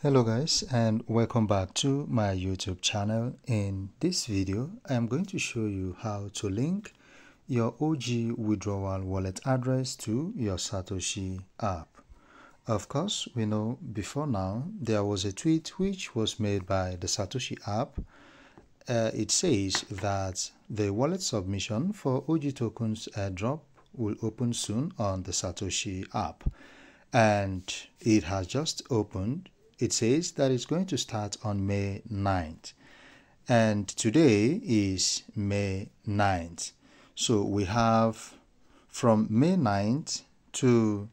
hello guys and welcome back to my youtube channel. In this video i am going to show you how to link your og withdrawal wallet address to your satoshi app. Of course we know before now there was a tweet which was made by the satoshi app. Uh, it says that the wallet submission for og tokens airdrop will open soon on the satoshi app and it has just opened it says that it's going to start on May 9th. And today is May 9th. So we have from May 9th to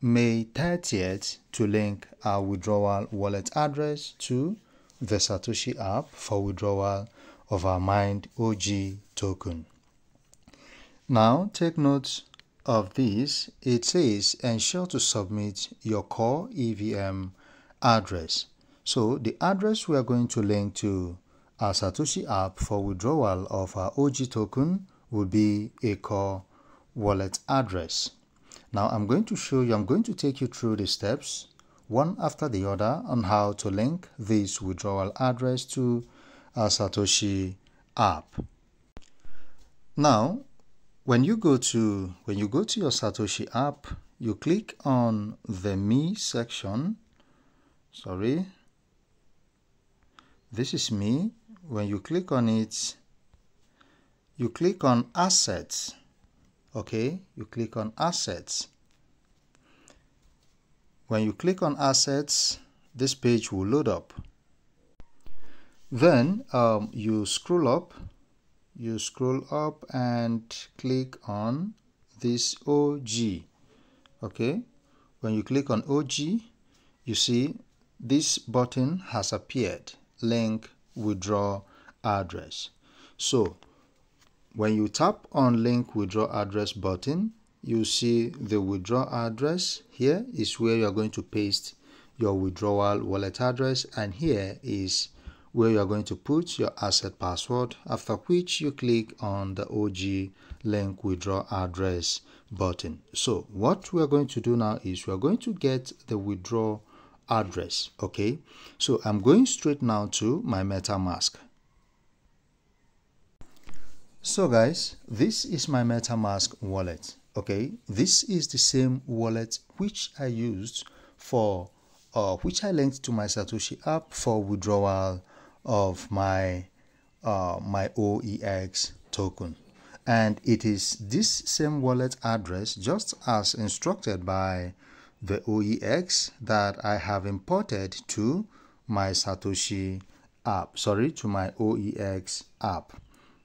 May 30th to link our withdrawal wallet address to the Satoshi app for withdrawal of our mined OG token. Now take note of this. It says ensure to submit your core EVM address. So the address we are going to link to our Satoshi app for withdrawal of our OG token will be a core wallet address. Now I'm going to show you, I'm going to take you through the steps one after the other on how to link this withdrawal address to our Satoshi app. Now, when you go to when you go to your Satoshi app, you click on the me section sorry? This is me. When you click on it you click on assets. Okay? You click on assets. When you click on assets this page will load up. Then um, you scroll up. You scroll up and click on this OG okay? When you click on OG you see this button has appeared. Link withdraw address. So when you tap on link withdraw address button you see the withdraw address. Here is where you are going to paste your withdrawal wallet address and here is where you are going to put your asset password after which you click on the OG link withdraw address button. So what we are going to do now is we are going to get the withdraw address okay? So i'm going straight now to my metamask. So guys this is my metamask wallet okay? This is the same wallet which i used for uh, which i linked to my satoshi app for withdrawal of my uh, my oex token. And it is this same wallet address just as instructed by the OEX that I have imported to my Satoshi app, sorry, to my OEX app.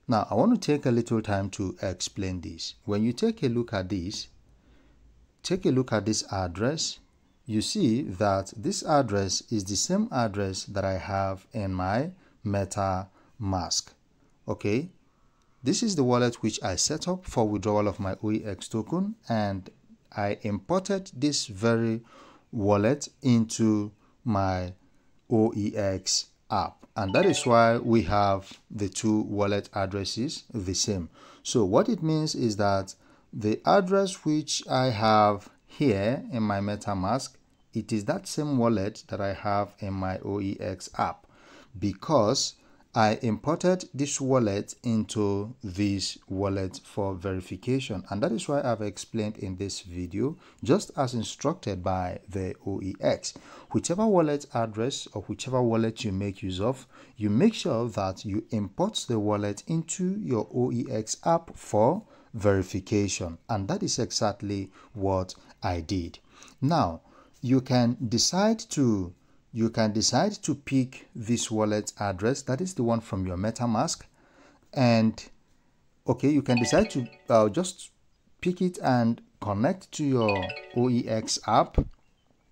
Now, I want to take a little time to explain this. When you take a look at this, take a look at this address, you see that this address is the same address that I have in my MetaMask. Okay, this is the wallet which I set up for withdrawal of my OEX token and I imported this very wallet into my OEX app and that is why we have the two wallet addresses the same. So what it means is that the address which I have here in my MetaMask, it is that same wallet that I have in my OEX app because I imported this wallet into this wallet for verification and that is why I've explained in this video just as instructed by the OEX. Whichever wallet address or whichever wallet you make use of, you make sure that you import the wallet into your OEX app for verification and that is exactly what I did. Now you can decide to you can decide to pick this wallet address that is the one from your metamask and okay you can decide to uh, just pick it and connect to your oex app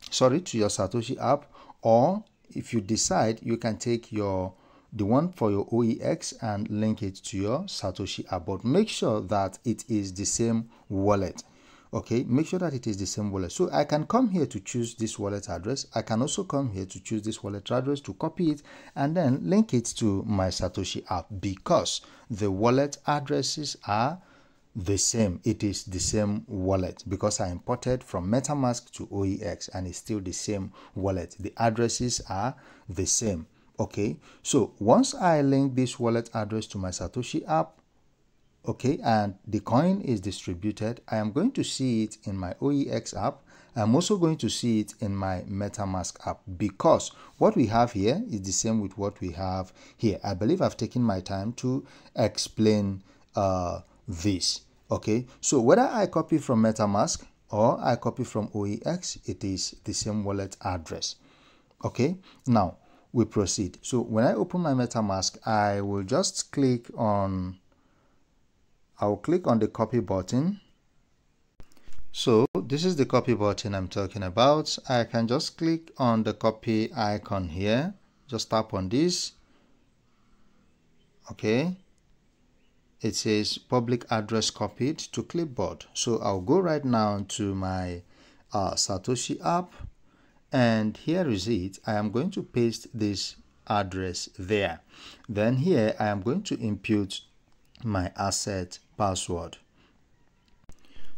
sorry to your satoshi app or if you decide you can take your the one for your oex and link it to your satoshi app. But make sure that it is the same wallet okay make sure that it is the same wallet so i can come here to choose this wallet address i can also come here to choose this wallet address to copy it and then link it to my satoshi app because the wallet addresses are the same. It is the same wallet because I imported from MetaMask to OEX and it's still the same wallet. The addresses are the same. Okay, so once I link this wallet address to my Satoshi app, okay, and the coin is distributed, I am going to see it in my OEX app. I'm also going to see it in my MetaMask app because what we have here is the same with what we have here. I believe I've taken my time to explain uh, this okay so whether i copy from metamask or i copy from oex it is the same wallet address okay now we proceed so when i open my metamask i will just click on i'll click on the copy button so this is the copy button i'm talking about i can just click on the copy icon here just tap on this okay it says public address copied to clipboard. So I'll go right now to my uh, Satoshi app and here is it. I am going to paste this address there. Then here I am going to input my asset password.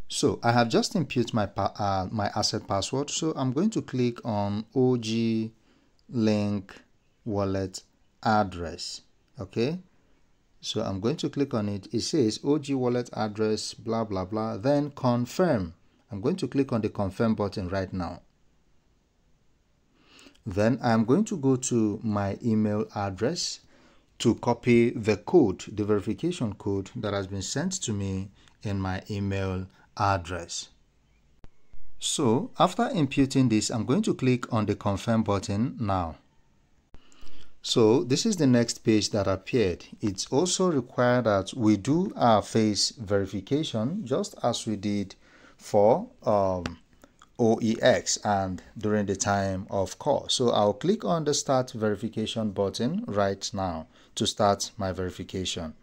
So I have just input my uh, my asset password. So I'm going to click on OG link wallet address. Okay. So I'm going to click on it. It says OG wallet address, blah, blah, blah. Then confirm. I'm going to click on the confirm button right now. Then I'm going to go to my email address to copy the code, the verification code that has been sent to me in my email address. So after imputing this, I'm going to click on the confirm button now. So this is the next page that appeared. It's also required that we do our face verification just as we did for um, OEX and during the time of call. So I'll click on the start verification button right now to start my verification.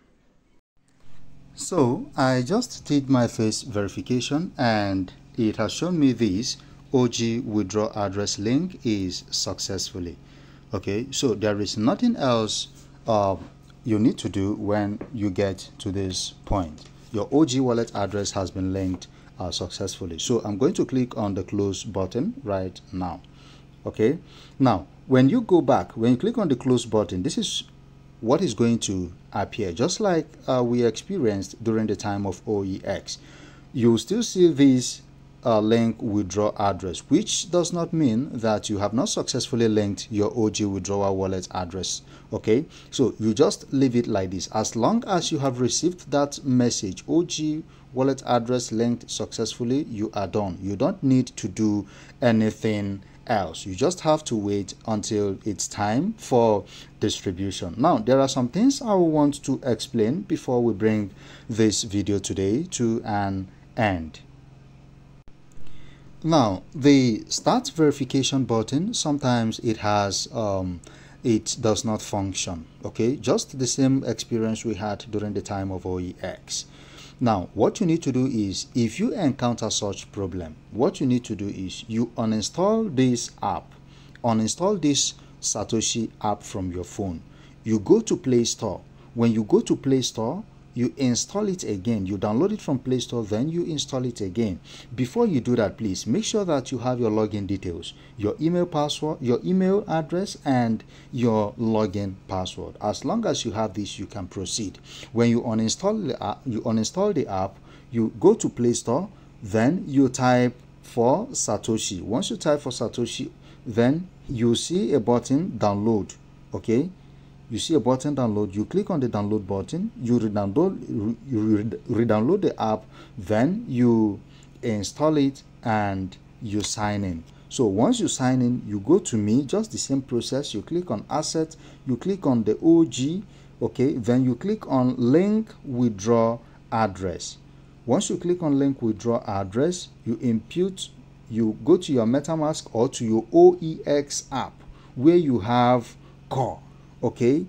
So I just did my face verification and it has shown me this OG withdraw address link is successfully okay so there is nothing else uh, you need to do when you get to this point your OG wallet address has been linked uh, successfully. So I'm going to click on the close button right now. Okay? Now when you go back when you click on the close button this is what is going to appear. Just like uh, we experienced during the time of OEX You'll still see this uh, link withdraw address, which does not mean that you have not successfully linked your OG withdrawal wallet address. Okay, so you just leave it like this. As long as you have received that message, OG wallet address linked successfully, you are done. You don't need to do anything else. You just have to wait until it's time for distribution. Now, there are some things I want to explain before we bring this video today to an end. Now, the start verification button, sometimes it has, um, it does not function, okay? Just the same experience we had during the time of OEX. Now, what you need to do is, if you encounter such problem, what you need to do is you uninstall this app, uninstall this Satoshi app from your phone. You go to Play Store. When you go to Play Store, you install it again. You download it from play store then you install it again. Before you do that please make sure that you have your login details your email password your email address and your login password. As long as you have this you can proceed. When you uninstall the app you uninstall the app you go to play store then you type for satoshi. Once you type for satoshi then you see a button download okay you see a button download you click on the download button you re-download the app then you install it and you sign in. So once you sign in you go to me just the same process you click on asset you click on the og okay then you click on link withdraw address. Once you click on link withdraw address you impute you go to your metamask or to your oex app where you have core okay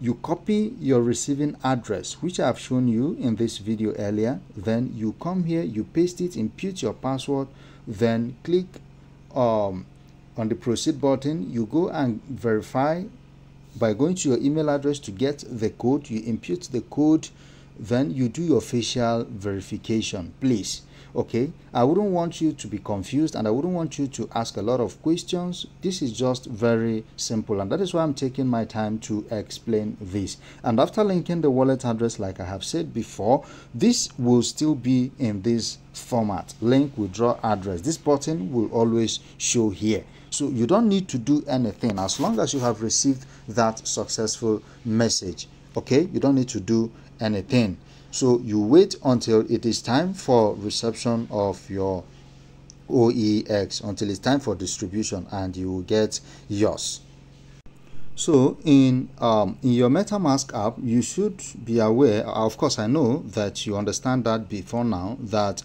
you copy your receiving address which I've shown you in this video earlier. Then you come here you paste it input your password then click um, on the proceed button. You go and verify by going to your email address to get the code. You input the code then you do your facial verification please. Okay? I wouldn't want you to be confused and i wouldn't want you to ask a lot of questions. This is just very simple and that is why i'm taking my time to explain this. And after linking the wallet address like i have said before this will still be in this format. Link withdraw address. This button will always show here. So you don't need to do anything as long as you have received that successful message okay you don't need to do anything so you wait until it is time for reception of your OEX until it's time for distribution and you will get yours. So in um, in your MetaMask app, you should be aware. Of course, I know that you understand that before now that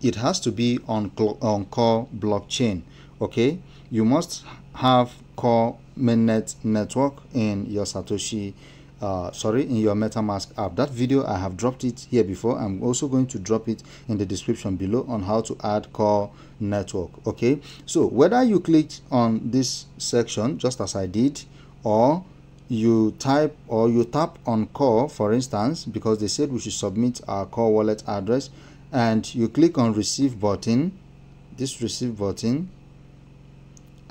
it has to be on on core blockchain. Okay, you must have core mainnet network in your Satoshi uh, sorry in your metamask app. That video i have dropped it here before. I'm also going to drop it in the description below on how to add core network okay? So whether you click on this section just as i did or you type or you tap on core for instance because they said we should submit our core wallet address and you click on receive button this receive button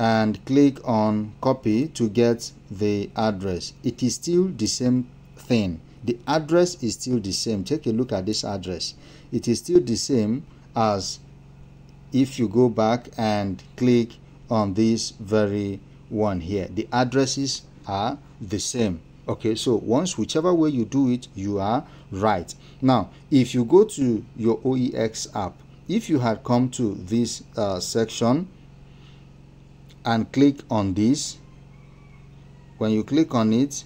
and click on copy to get the address. It is still the same thing. The address is still the same. Take a look at this address. It is still the same as if you go back and click on this very one here. The addresses are the same. Okay so once whichever way you do it you are right. Now if you go to your oex app if you had come to this uh, section and click on this. When you click on it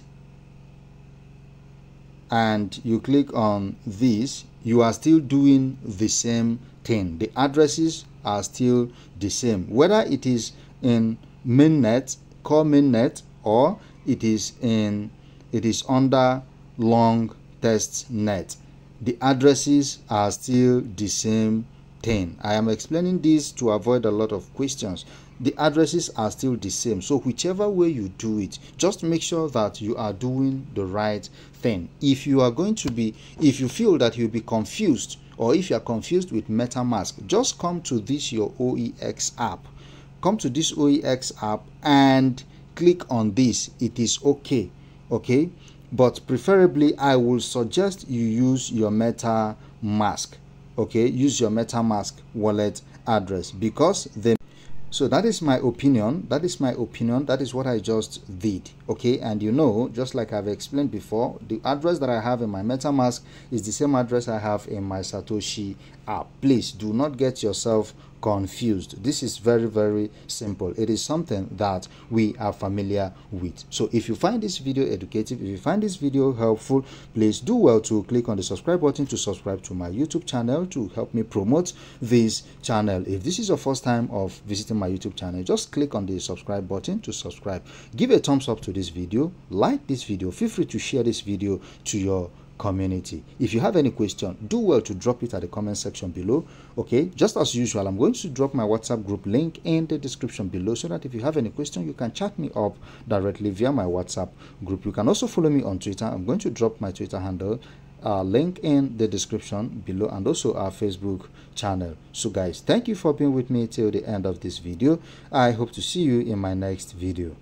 and you click on this you are still doing the same thing. The addresses are still the same. Whether it is in mainnet core mainnet or it is in it is under long test net the addresses are still the same thing. I am explaining this to avoid a lot of questions the addresses are still the same. So whichever way you do it just make sure that you are doing the right thing. If you are going to be if you feel that you'll be confused or if you are confused with metamask just come to this your oex app. Come to this oex app and click on this. It is okay okay? But preferably i will suggest you use your metamask okay? Use your metamask wallet address because the so that is my opinion that is my opinion that is what i just did okay? And you know just like i've explained before the address that i have in my metamask is the same address i have in my satoshi app. Please do not get yourself confused. This is very very simple. It is something that we are familiar with. So if you find this video educative if you find this video helpful please do well to click on the subscribe button to subscribe to my youtube channel to help me promote this channel. If this is your first time of visiting my youtube channel just click on the subscribe button to subscribe. Give a thumbs up to this video. Like this video. Feel free to share this video to your community. If you have any question do well to drop it at the comment section below okay? Just as usual i'm going to drop my whatsapp group link in the description below so that if you have any question you can chat me up directly via my whatsapp group. You can also follow me on twitter. I'm going to drop my twitter handle uh, link in the description below and also our facebook channel. So guys thank you for being with me till the end of this video. I hope to see you in my next video